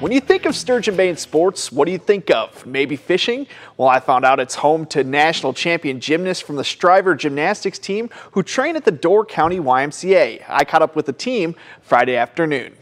When you think of Sturgeon Bay in sports, what do you think of? Maybe fishing? Well, I found out it's home to national champion gymnasts from the Striver Gymnastics team who train at the Door County YMCA. I caught up with the team Friday afternoon.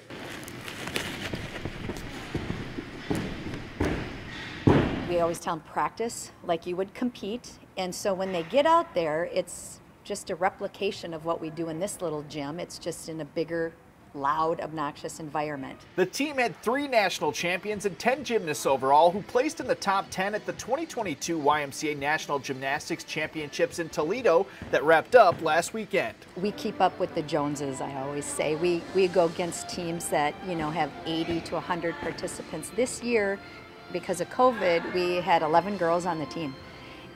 We always tell them practice like you would compete. And so when they get out there, it's just a replication of what we do in this little gym. It's just in a bigger loud, obnoxious environment. The team had three national champions and 10 gymnasts overall who placed in the top 10 at the 2022 YMCA National Gymnastics Championships in Toledo that wrapped up last weekend. We keep up with the Joneses, I always say. We, we go against teams that, you know, have 80 to 100 participants. This year, because of COVID, we had 11 girls on the team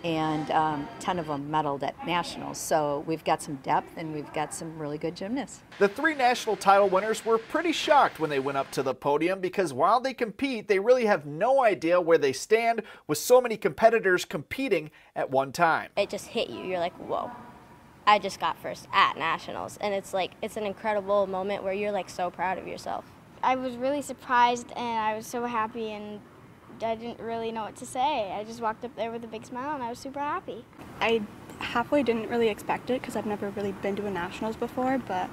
and um, 10 of them medaled at nationals. So we've got some depth and we've got some really good gymnasts. The three national title winners were pretty shocked when they went up to the podium because while they compete, they really have no idea where they stand with so many competitors competing at one time. It just hit you. You're like, whoa. I just got first at nationals and it's like it's an incredible moment where you're like so proud of yourself. I was really surprised and I was so happy and I didn't really know what to say. I just walked up there with a big smile and I was super happy. I halfway didn't really expect it because I've never really been to a nationals before, but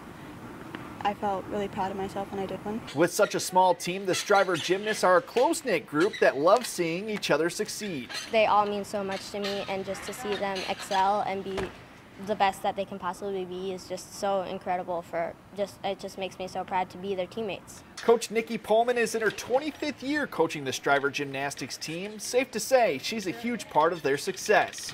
I felt really proud of myself when I did one. With such a small team, the Striver gymnasts are a close-knit group that love seeing each other succeed. They all mean so much to me and just to see them excel and be the best that they can possibly be is just so incredible for just it just makes me so proud to be their teammates. Coach Nikki Pullman is in her 25th year coaching the Striver gymnastics team. Safe to say she's a huge part of their success.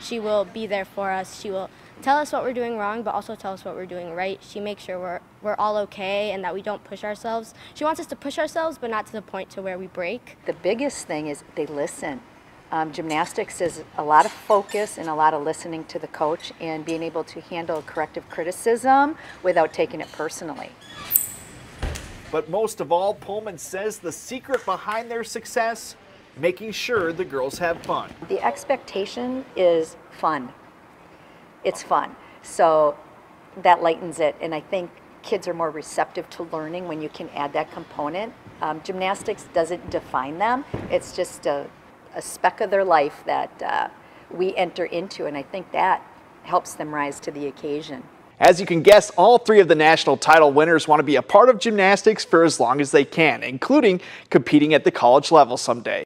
She will be there for us. She will tell us what we're doing wrong but also tell us what we're doing right. She makes sure we're we're all okay and that we don't push ourselves. She wants us to push ourselves but not to the point to where we break. The biggest thing is they listen. Um, gymnastics is a lot of focus and a lot of listening to the coach and being able to handle corrective criticism without taking it personally. But most of all, Pullman says the secret behind their success, making sure the girls have fun. The expectation is fun. It's fun. So that lightens it and I think kids are more receptive to learning when you can add that component. Um, gymnastics doesn't define them. It's just a a speck of their life that uh, we enter into, and I think that helps them rise to the occasion. As you can guess, all three of the national title winners want to be a part of gymnastics for as long as they can, including competing at the college level someday.